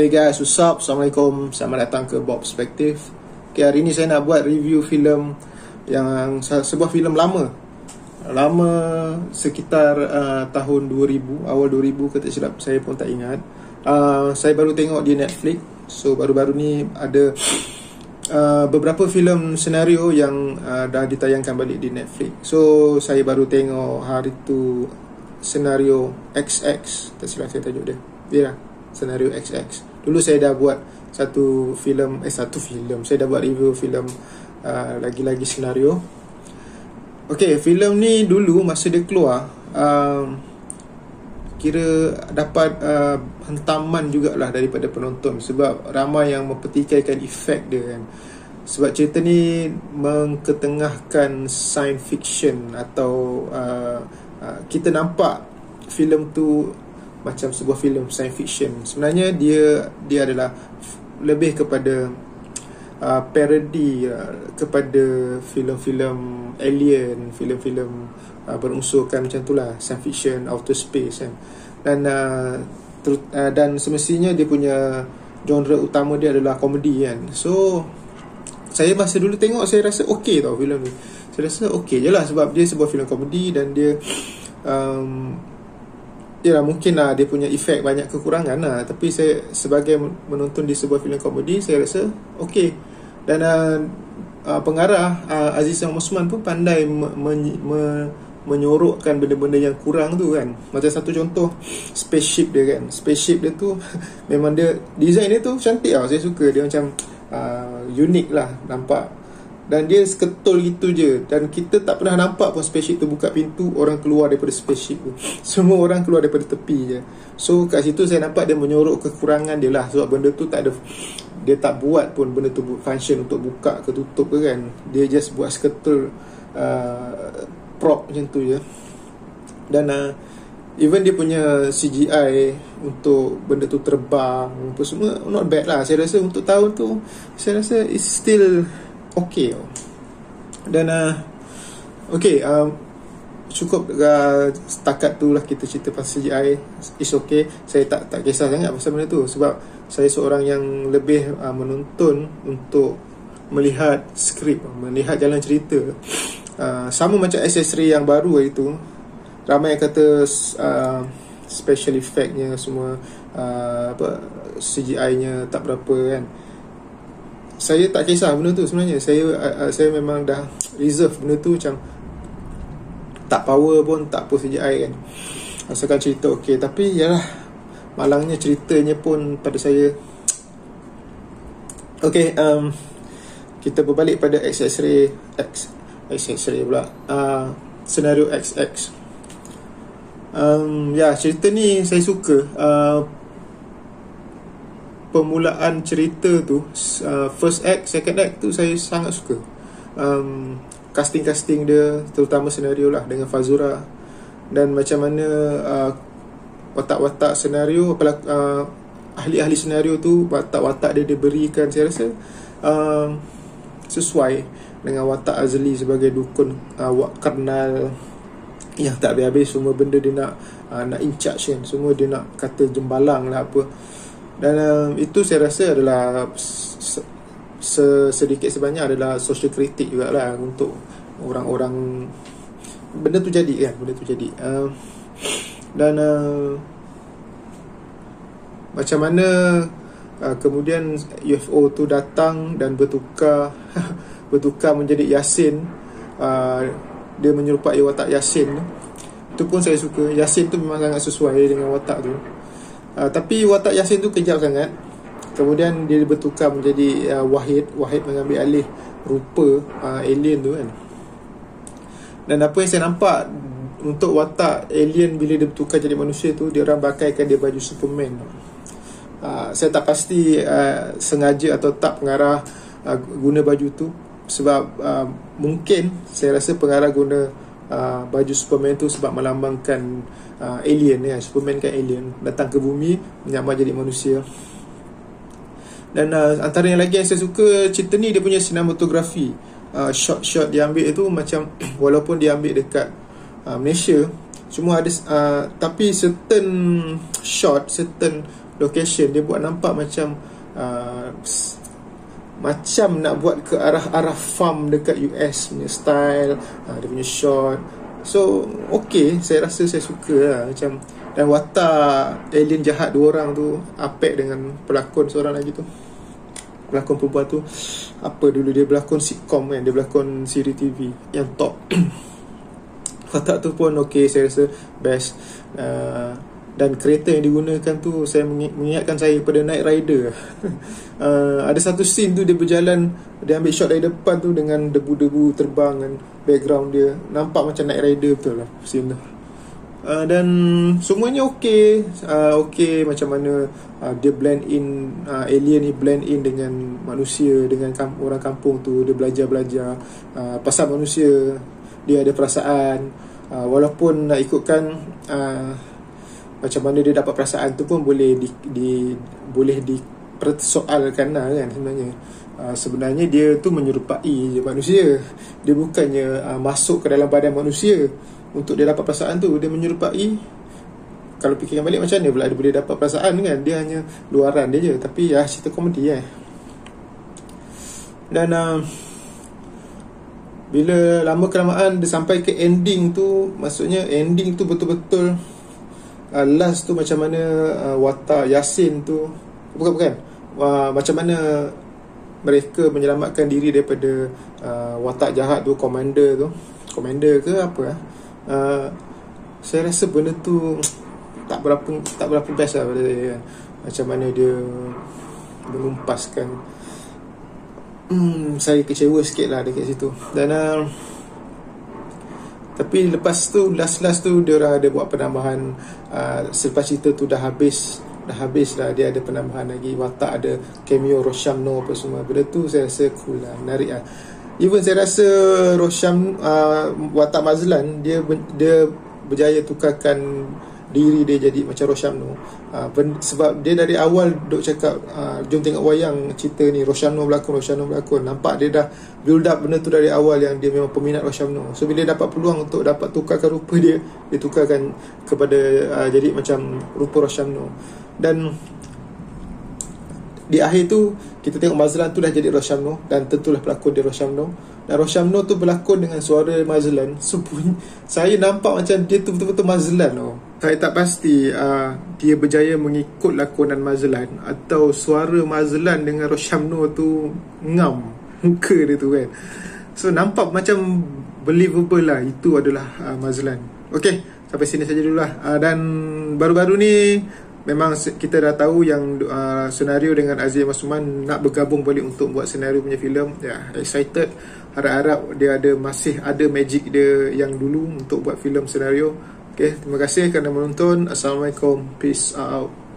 Hey guys, what's up? Assalamualaikum. Selamat datang ke Bob Perspective. Okay, hari ni saya nak buat review filem yang sebuah filem lama. Lama sekitar uh, tahun 2000, awal 2000 kata silap saya pun tak ingat. Uh, saya baru tengok di Netflix. So baru-baru ni ada uh, beberapa filem senario yang uh, dah ditayangkan balik di Netflix. So saya baru tengok hari tu senario XX, tak silap saya tajuk dia. Ya. Yeah senario XX. Dulu saya dah buat satu filem eh satu filem. Saya dah buat review filem uh, lagi-lagi senario. Okey, filem ni dulu masa dia keluar uh, kira dapat uh, hentaman jugalah daripada penonton sebab ramai yang mempertikaikan efek dia kan. Sebab cerita ni mengketengahkan science fiction atau uh, uh, kita nampak filem tu macam sebuah filem science fiction. Sebenarnya dia dia adalah lebih kepada uh, parody uh, kepada filem-filem alien, filem-filem uh, berunsurkan macam itulah science fiction, outer space kan. Dan uh, ter- uh, dan semestinya dia punya genre utama dia adalah komedi kan. So saya masa dulu tengok saya rasa okey tau filem ni. Saya rasa okey je lah sebab dia sebuah filem komedi dan dia um, Ya mungkin lah dia punya efek banyak kekurangan lah. Tapi saya sebagai menonton di sebuah filem komedi Saya rasa okey. Dan uh, uh, pengarah uh, Aziz Osman pun pandai me- me- me- menyorokkan benda-benda yang kurang tu kan. Macam satu contoh spaceship dia kan. Spaceship dia tu memang dia Design dia tu cantik lah saya suka. Dia macam uh, unik lah. Nampak dan dia seketul gitu je. Dan kita tak pernah nampak pun spaceship tu buka pintu Orang keluar daripada spaceship tu. Semua orang keluar daripada tepi je. So kat situ saya nampak dia menyorok kekurangan dia lah. Sebab benda tu tak ada Dia tak buat pun benda tu function untuk buka ke tutup ke kan. Dia just buat seketul uh, Prop macam tu je. Dan uh, Even dia punya CGI Untuk benda tu terbang Apa semua Not bad lah. Saya rasa untuk tahun tu Saya rasa it's still okey dan uh, okey um, cukup uh, setakat tu lah kita cerita pasal CGI is okay. Saya tak tak kisah sangat pasal benda tu sebab saya seorang yang lebih uh, menonton untuk melihat skrip melihat jalan cerita. Uh, sama macam SS3 yang baru itu ramai yang kata uh, special effectnya semua uh, apa CGI-nya tak berapa kan saya tak kisah benda tu sebenarnya. Saya uh, saya memang dah reserve benda tu macam tak power pun tak apa CGI kan. Asalkan cerita okey. Tapi yalah malangnya ceritanya pun pada saya okey um, kita berbalik pada X-ray X X-ray pula uh, senario XX um, ya cerita ni saya suka. Uh, permulaan cerita tu uh, first act second act tu saya sangat suka. Um, casting casting dia terutama senario lah dengan Fazura. Dan macam mana uh, watak-watak senario apalagi uh, ahli-ahli senario tu watak-watak dia diberikan saya rasa uh, sesuai dengan watak Azli sebagai dukun uh, kernal. Yang tak habis-habis semua benda dia nak uh, nak in charge kan semua dia nak kata jembalang lah apa dan um, itu saya rasa adalah sedikit sebanyak adalah social kritik juga lah untuk orang-orang benda tu jadi kan benda tu jadi. Uh, dan uh, macam mana uh, kemudian UFO tu datang dan bertukar bertukar menjadi Yasin uh, dia menyerupai watak Yasin. Itu pun saya suka. Yasin tu memang sangat sesuai dengan watak tu Uh, tapi watak Yasin tu kejap sangat. Kemudian dia bertukar menjadi uh, Wahid. Wahid mengambil alih rupa uh, alien tu kan. Dan apa yang saya nampak Untuk watak alien bila dia bertukar jadi manusia tu Dia orang bakaikan dia baju Superman. Uh, Saya tak pasti uh, sengaja atau tak pengarah uh, guna baju tu. Sebab uh, mungkin saya rasa pengarah guna uh, baju Superman tu sebab melambangkan uh, alien ya Superman kan alien datang ke bumi menyamar jadi manusia. Dan uh, antara yang lagi yang saya suka cerita ni dia punya sinematografi. Uh, shot-shot dia ambil itu macam walaupun dia ambil dekat uh, Malaysia cuma ada uh, tapi certain shot certain location dia buat nampak macam uh, macam nak buat ke arah-arah farm dekat US punya style uh, dia punya shot. So okay saya rasa saya suka lah macam dan watak alien jahat dua orang tu apek dengan pelakon seorang lagi tu. Pelakon perempuan tu apa dulu dia berlakon sitcom kan dia berlakon siri TV yang top. Watak tu pun okey saya rasa best. Uh, dan kereta yang digunakan tu saya mengingatkan saya pada Night Rider. Uh, ada satu scene tu dia berjalan dia ambil shot dari depan tu dengan debu-debu terbang dan background dia. Nampak macam Night Rider betul lah scene tu. Uh, dan semuanya okey. Uh, okey macam mana uh, dia blend in uh, alien ni blend in dengan manusia dengan kamp- orang kampung tu. Dia belajar-belajar uh, pasal manusia. Dia ada perasaan. Uh, walaupun nak ikutkan uh, macam mana dia dapat perasaan tu pun boleh di, di boleh dipersoalkan lah kan sebenarnya. Uh, sebenarnya dia tu menyerupai manusia. Dia bukannya uh, masuk ke dalam badan manusia untuk dia dapat perasaan tu. Dia menyerupai kalau fikirkan balik macam mana pula dia boleh dapat perasaan kan? Dia hanya luaran dia je tapi ya cerita komedi eh. Dan uh, bila lama kelamaan dia sampai ke ending tu maksudnya ending tu betul-betul uh, last tu macam mana uh, watak Yasin tu? Bukan bukan. Uh, macam mana mereka menyelamatkan diri daripada uh, watak jahat tu commander tu? Commander ke apa uh, saya rasa benda tu tak berapa tak berapa best lah pada dia. Kan. macam mana dia mengumpaskan hmm, saya kecewa sikit lah dekat situ. Dan uh, tapi lepas tu last-last tu dia orang ada buat penambahan uh, selepas cerita tu dah habis dah habis lah. Dia ada penambahan lagi. Watak ada cameo Roshamno apa semua. Benda tu saya rasa cool lah menarik lah. Even saya rasa Rosham uh, watak Mazlan dia dia berjaya tukarkan diri dia jadi macam Roshamno uh, sebab dia dari awal duk cakap uh, jom tengok wayang cerita ni Roshamno berlakon Roshamno berlakon. Nampak dia dah build up benda tu dari awal yang dia memang peminat Roshamno so bila dapat peluang untuk dapat tukarkan rupa dia dia tukarkan kepada uh, jadi macam rupa Roshamno dan di akhir tu kita tengok Mazlan tu dah jadi Roshamno dan tentulah pelakon dia Roshamno dan Roshamno tu berlakon dengan suara Mazlan. So, saya nampak macam dia tu betul-betul Mazlan oh. Saya tak pasti uh, dia berjaya mengikut lakonan Mazlan atau suara Mazlan dengan Roshamno tu ngam muka dia tu kan? So nampak macam believable lah itu adalah uh, Mazlan. Ok sampai sini saja dulu lah. Uh, dan baru-baru ni memang kita dah tahu yang uh, senario dengan Aziz Masuman nak bergabung balik untuk buat senario punya filem. Ya yeah, excited. Harap-harap dia ada masih ada magic dia yang dulu untuk buat filem senario okey terima kasih kerana menonton. Assalamualaikum. Peace out